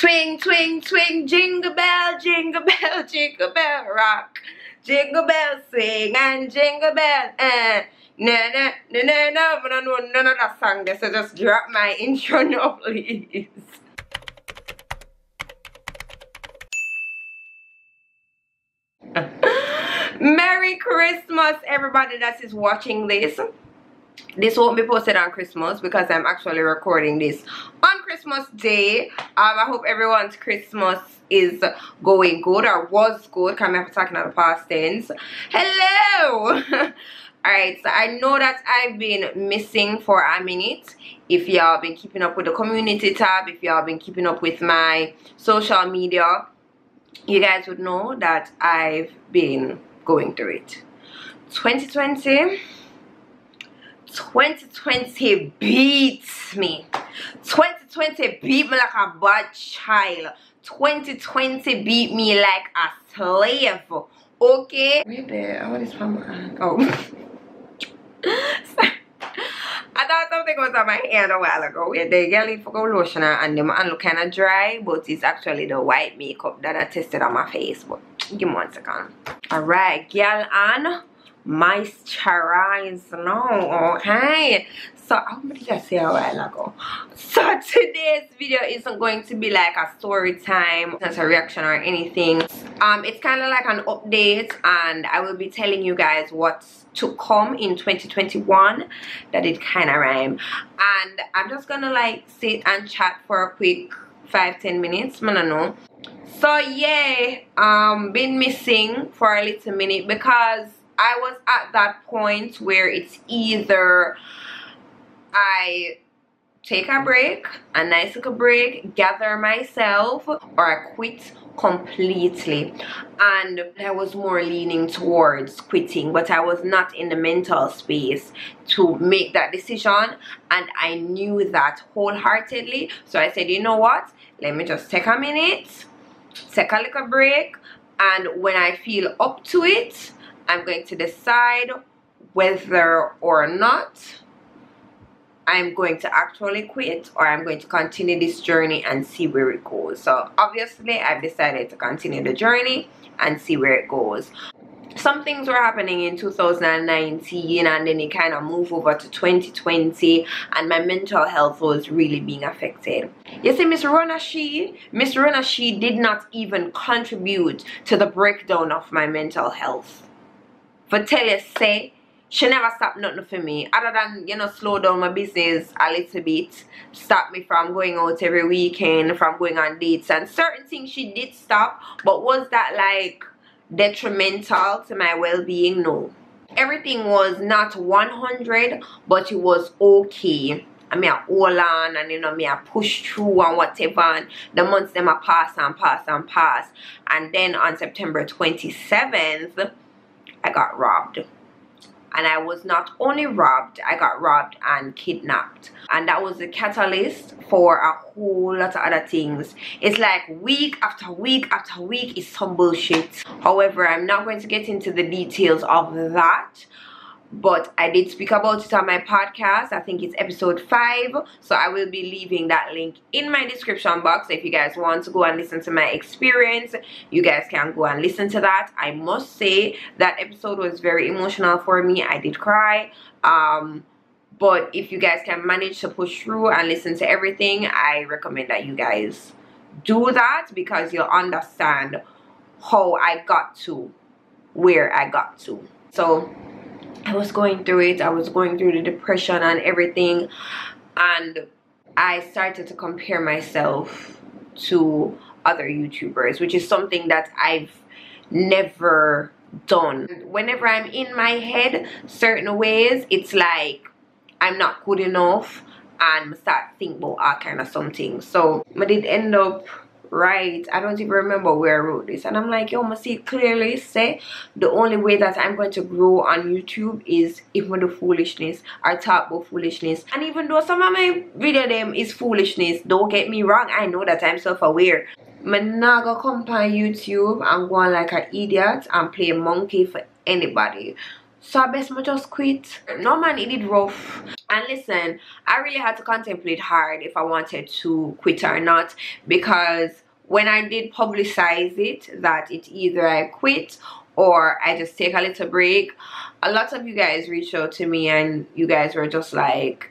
Twing, twing, twing, jingle bell, jingle bell, jingle bell rock. Jingle bell swing and jingle bell and na na na na na but I know none of that song so just drop my intro now please. Merry Christmas everybody that is watching this this won't be posted on Christmas because I'm actually recording this on Christmas Day. Um, I hope everyone's Christmas is going good or was good. Because I'm talking about the past tense. Hello! Alright, so I know that I've been missing for a minute. If y'all been keeping up with the community tab, if y'all been keeping up with my social media, you guys would know that I've been going through it. 2020 2020 beats me 2020 beat me like a bad child 2020 beat me like a slave okay wait there i want this from oh I thought something was on my hand a while ago. Wait, the girl for go lotion and the man look kind of dry, but it's actually the white makeup that I tested on my face. But give me one second. Alright, girl on moisturize no okay? So how did i say a while ago so today's video isn't going to be like a story time not a reaction or anything. Um it's kind of like an update and i will be telling you guys what's to come in 2021 that it kind of rhyme. And i'm just gonna like sit and chat for a quick five ten minutes. I don't know. So yeah um been missing for a little minute because I was at that point where it's either I take a break, a nice little break, gather myself, or I quit completely. And I was more leaning towards quitting but I was not in the mental space to make that decision. And I knew that wholeheartedly. So I said you know what? Let me just take a minute take a little break. And when I feel up to it I'm going to decide whether or not I'm going to actually quit or I'm going to continue this journey and see where it goes. So obviously I've decided to continue the journey and see where it goes. Some things were happening in 2019 and then it kind of moved over to 2020 and my mental health was really being affected. You see Miss Rona She, Miss Rona She did not even contribute to the breakdown of my mental health for tell you say she never stopped nothing for me other than you know slow down my business a little bit stop me from going out every weekend from going on dates and certain things she did stop but was that like detrimental to my well-being no everything was not 100 but it was okay I mean, I hold on and you know, me I push through and whatever. And the months them I pass and pass and pass. And then on September 27th, I got robbed and I was not only robbed, I got robbed and kidnapped. And that was the catalyst for a whole lot of other things. It's like week after week after week is some bullshit. However, I'm not going to get into the details of that but I did speak about it on my podcast. I think it's episode 5. So I will be leaving that link in my description box. If you guys want to go and listen to my experience, you guys can go and listen to that. I must say that episode was very emotional for me. I did cry. Um, but if you guys can manage to push through and listen to everything, I recommend that you guys do that because you'll understand how I got to where I got to. So I was going through it. I was going through the depression and everything. And I started to compare myself to other YouTubers, which is something that I've never done. Whenever I'm in my head certain ways, it's like I'm not good enough and start think about all kind of something. So I did end up right. I don't even remember where i wrote this. And i'm like yo must see clearly say the only way that i'm going to grow on youtube is even the foolishness. I talk about foolishness. And even though some of my video them is foolishness don't get me wrong i know that i'm self-aware. I'm not come on YouTube and go on like an idiot and play monkey for anybody. So I best just quit. No man, it did rough. And listen, I really had to contemplate hard if I wanted to quit or not because when I did publicize it that it either I quit or I just take a little break, a lot of you guys reached out to me and you guys were just like,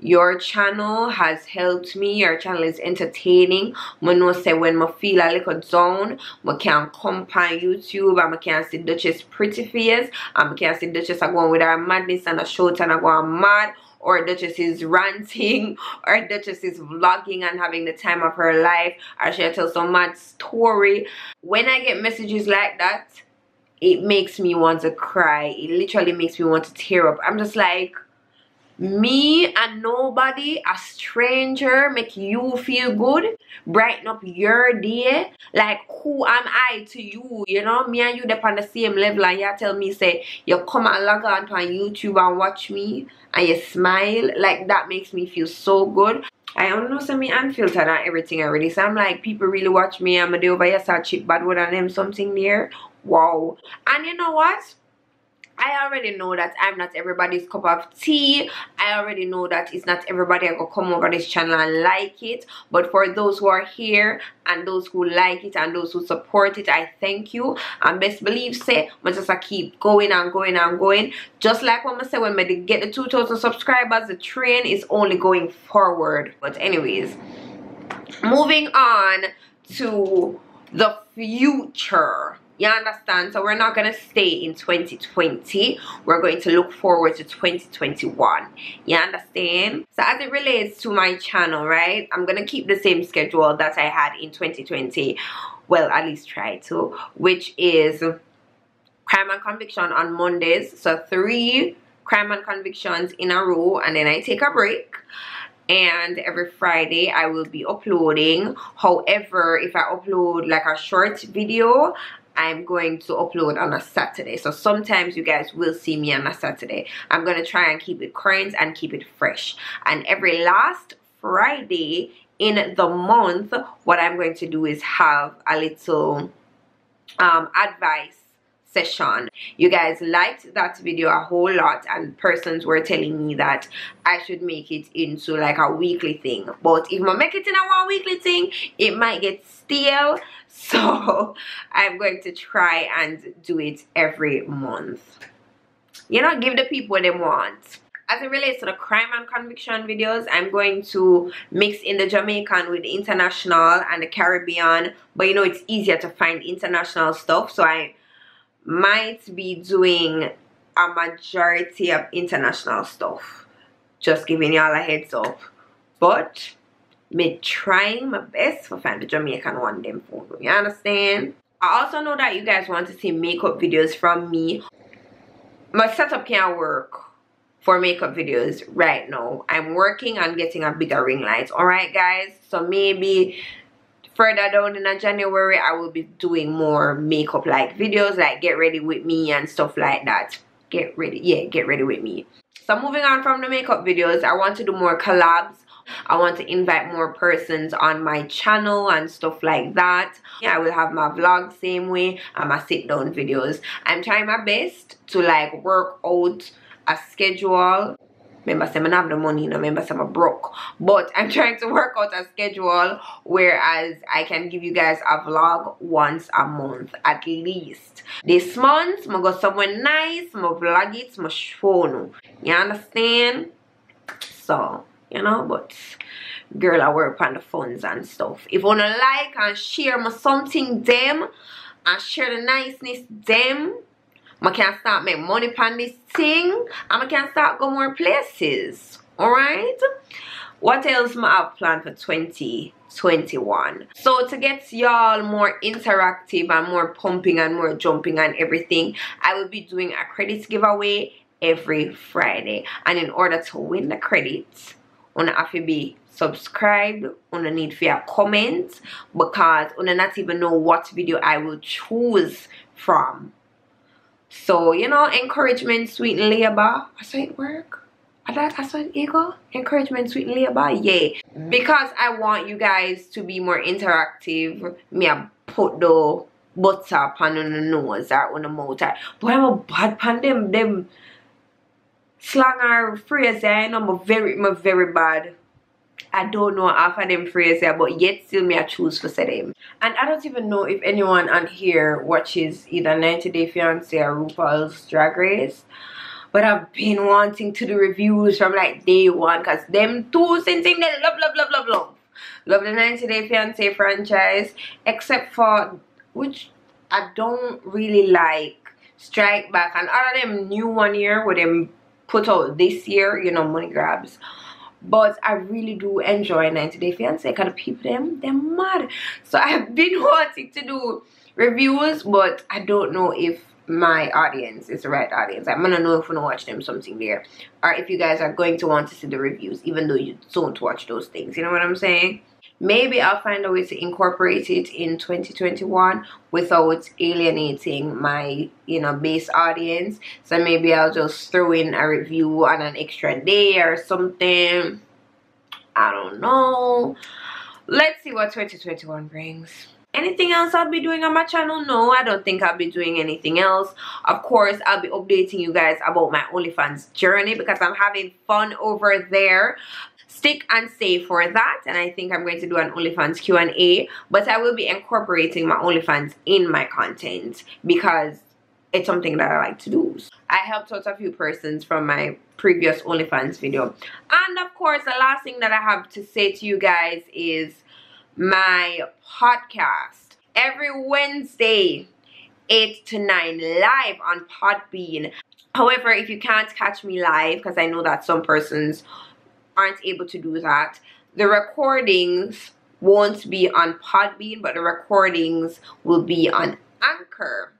your channel has helped me. Your channel is entertaining. I know say when I feel a little down I can come on YouTube and I can see Dutchess pretty face and I can see Dutchess going with her madness and a shout and I go mad or Dutchess is ranting or Dutchess is vlogging and having the time of her life or she tell some mad story. When I get messages like that it makes me want to cry. It literally makes me want to tear up. I'm just like me and nobody a stranger make you feel good brighten up your day like who am i to you you know me and you dep on the same level and you tell me say you come and log on to youtube and watch me and you smile like that makes me feel so good I don't know some me unfiltered and everything already. So I'm like, people really watch me. I'm a day over here, saw cheap bad word on them something there. Wow. And you know what? I already know that I'm not everybody's cup of tea. I already know that it's not everybody I go come over this channel and like it. But for those who are here and those who like it and those who support it, I thank you. And best believe say, I just I keep going and going and going. Just like what I said when I get the 2000 subscribers, the train is only going forward. But anyways, moving on to the future you understand? So we're not going to stay in 2020 we're going to look forward to 2021 you understand? So as it relates to my channel right i'm going to keep the same schedule that i had in 2020 well at least try to which is crime and conviction on mondays. So three crime and convictions in a row and then i take a break. And every Friday I will be uploading. However if I upload like a short video I'm going to upload on a Saturday. So sometimes you guys will see me on a Saturday. I'm going to try and keep it current and keep it fresh. And every last Friday in the month, what I'm going to do is have a little um, advice session. You guys liked that video a whole lot and persons were telling me that i should make it into like a weekly thing. But if i make it in a one weekly thing it might get stale. So i'm going to try and do it every month. You know give the people what they want. As it relates to the crime and conviction videos i'm going to mix in the jamaican with international and the caribbean. But you know it's easier to find international stuff so i might be doing a majority of international stuff. Just giving y'all a heads up. But me trying my best to find the Jamaican one them for you understand? I also know that you guys want to see makeup videos from me. My setup can't work for makeup videos right now. I'm working on getting a bigger ring light. Alright guys? So maybe further down in January I will be doing more makeup like videos like get ready with me and stuff like that get ready yeah get ready with me so moving on from the makeup videos I want to do more collabs I want to invite more persons on my channel and stuff like that. Yeah, I will have my vlog same way and my sit down videos. I'm trying my best to like work out a schedule remember say I have the money no remember say I'm broke. But I'm trying to work out a schedule whereas I can give you guys a vlog once a month at least. This month I'm go somewhere nice I'm vlog it I'm show you understand? So you know but girl I work on the funds and stuff. If you wanna like and share my something them and share the niceness them I can start make money on this thing and I can start go more places. Alright? What else I have planned for 2021? So to get y'all more interactive and more pumping and more jumping and everything, I will be doing a credits giveaway every Friday. And in order to win the credits, on have to be subscribed on need for a comment because on not even know what video I will choose from so, you know, encouragement, sweet labor. I saw it work. I thought I saw it ego. Encouragement, sweet labor. Yeah. Mm-hmm. Because I want you guys to be more interactive, me I put the butter pan on the nose or on the mouth. But I'm a bad pan them them slang or phrase eh? I know I'm very I'm very bad. I don't know half of them phrases but yet still me I choose for say them. And I don't even know if anyone on here watches either 90 Day Fiancé or RuPaul's Drag Race. But I've been wanting to do reviews from like day one because them two since they love love love love love. Love the 90 Day Fiancé franchise except for which I don't really like Strike Back and all of them new one year with them put out this year, you know, money grabs. But I really do enjoy 90 Day Fiancé because the people them, they're mad. So I've been wanting to do reviews, but I don't know if my audience is the right audience. I'm gonna know if you wanna watch them something there. Or if you guys are going to want to see the reviews, even though you don't watch those things. You know what I'm saying? Maybe I'll find a way to incorporate it in 2021 without alienating my you know base audience. So maybe I'll just throw in a review on an extra day or something. I don't know. Let's see what 2021 brings. Anything else I'll be doing on my channel? No I don't think I'll be doing anything else. Of course I'll be updating you guys about my OnlyFans journey because I'm having fun over there stick and stay for that. And I think I'm going to do an OnlyFans Q&A but I will be incorporating my OnlyFans in my content because it's something that I like to do. I helped out a few persons from my previous OnlyFans video. And of course the last thing that I have to say to you guys is my podcast. Every Wednesday 8 to 9 live on Podbean. However if you can't catch me live because I know that some persons aren't able to do that the recordings won't be on Podbean but the recordings will be on Anchor.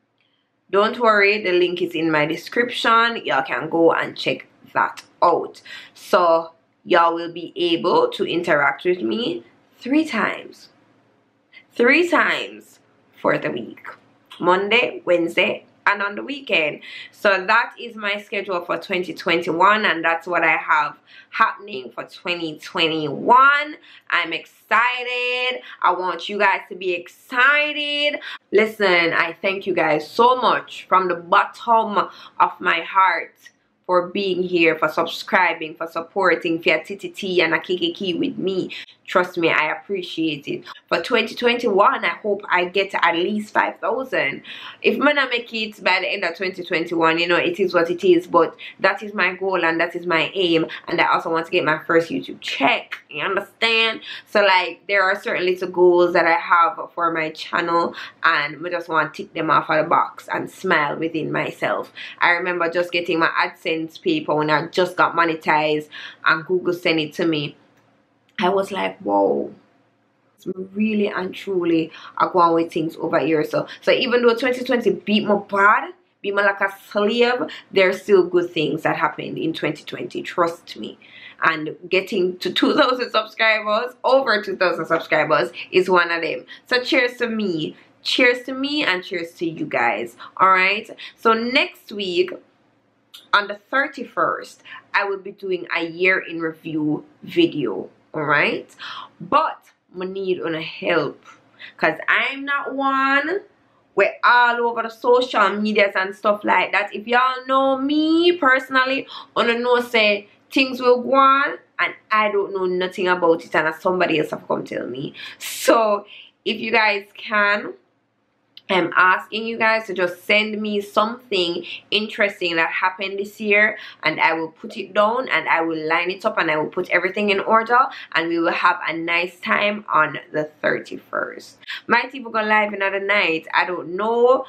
Don't worry the link is in my description. Y'all can go and check that out. So y'all will be able to interact with me three times. Three times for the week. Monday Wednesday and on the weekend. So that is my schedule for 2021 and that's what i have happening for 2021 i'm excited. I want you guys to be excited. Listen i thank you guys so much from the bottom of my heart for being here, for subscribing, for supporting, TTT and a kiki with me. Trust me, I appreciate it. For 2021, I hope I get at least 5,000. If I'm not make it by the end of 2021, you know, it is what it is. But that is my goal and that is my aim. And I also want to get my first YouTube check. You understand? So, like, there are certain little goals that I have for my channel. And I just want to tick them off of the box and smile within myself. I remember just getting my AdSense paper and I just got monetized and Google sent it to me I was like, whoa. Really and truly are going with things over here. So so even though 2020 beat my bad, beat me like a slave, there's still good things that happened in 2020. Trust me. And getting to 2,000 subscribers, over 2,000 subscribers, is one of them. So cheers to me cheers to me and cheers to you guys all right so next week on the 31st i will be doing a year in review video all right but I need on help because i'm not one we're all over the social medias and stuff like that. If y'all know me personally on a know say things will go on and i don't know nothing about it and somebody else have come tell me. So if you guys can I'm asking you guys to just send me something interesting that happened this year and I will put it down and I will line it up and I will put everything in order and we will have a nice time on the 31st. Might even go live another night. I don't know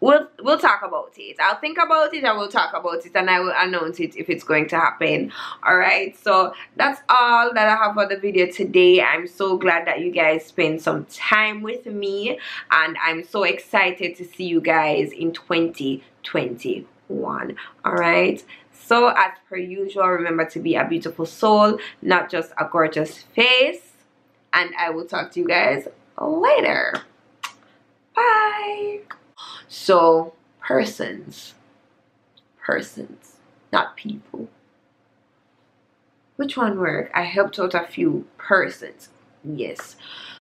we'll we'll talk about it i'll think about it and we'll talk about it and i will announce it if it's going to happen. All right so that's all that i have for the video today. I'm so glad that you guys spent some time with me and i'm so excited to see you guys in 2021 all right so as per usual remember to be a beautiful soul not just a gorgeous face. And i will talk to you guys later. Bye so, persons, persons, not people. Which one work? I helped out a few persons. Yes.